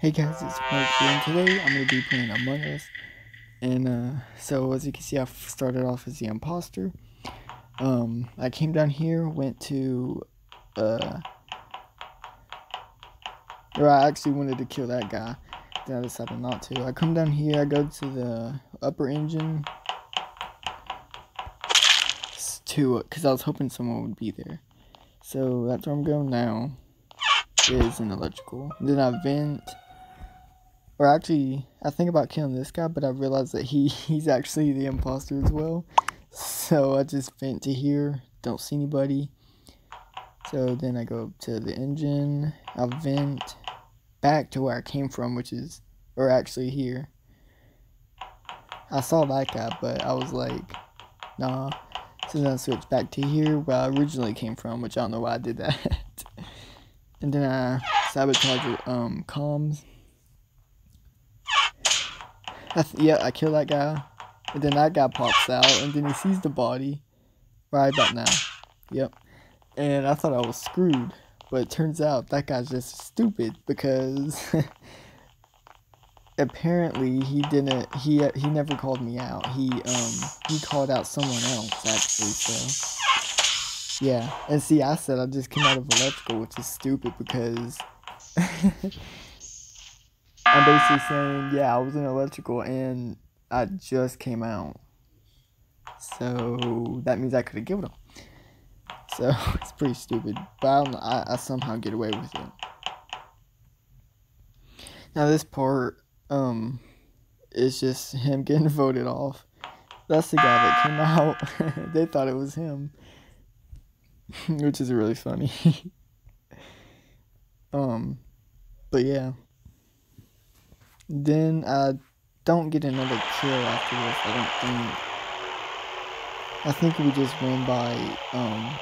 Hey guys, it's Mark and today I'm going to be playing Among Us. And, uh, so as you can see, I started off as the imposter. Um, I came down here, went to, uh, or I actually wanted to kill that guy. Then I decided not to. I come down here, I go to the upper engine. To, because I was hoping someone would be there. So that's where I'm going now. Is an electrical. Then I vent or actually, I think about killing this guy, but I realized that he, he's actually the imposter as well. So I just vent to here, don't see anybody. So then I go to the engine, I vent back to where I came from, which is, or actually here. I saw that guy, but I was like, nah. So then I switch back to here where I originally came from, which I don't know why I did that. and then I sabotage um comms yeah, I kill that guy. And then that guy pops out, and then he sees the body. Right about now. Yep. And I thought I was screwed. But it turns out that guy's just stupid because apparently he didn't he he never called me out. He um he called out someone else actually, so yeah. And see I said I just came out of electrical, which is stupid because I'm basically saying, yeah, I was in electrical and I just came out. So that means I could have killed him. So it's pretty stupid. But I, I, I, somehow get away with it. Now this part, um, is just him getting voted off. That's the guy that came out. they thought it was him. Which is really funny. um, but yeah. Then I don't get another kill after this, I don't think. I think we just win by, um,